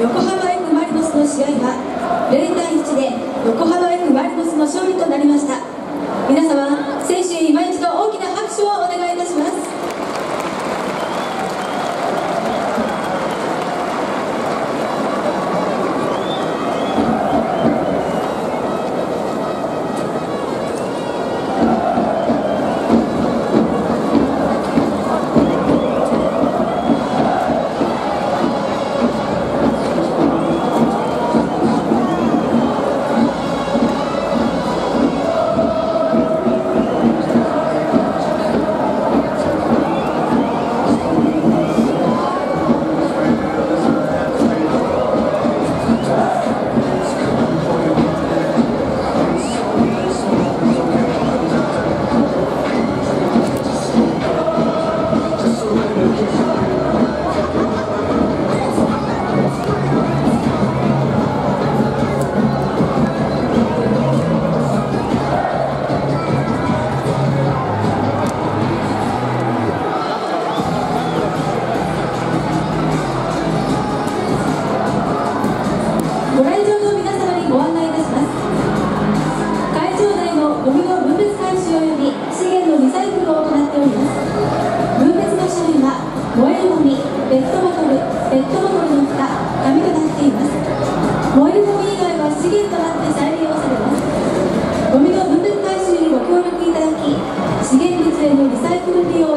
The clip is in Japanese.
横浜 F・ マリノスの試合は0対1で横浜 F・ マリノスの勝利となりました。皆様選手今一度のリサイクル利用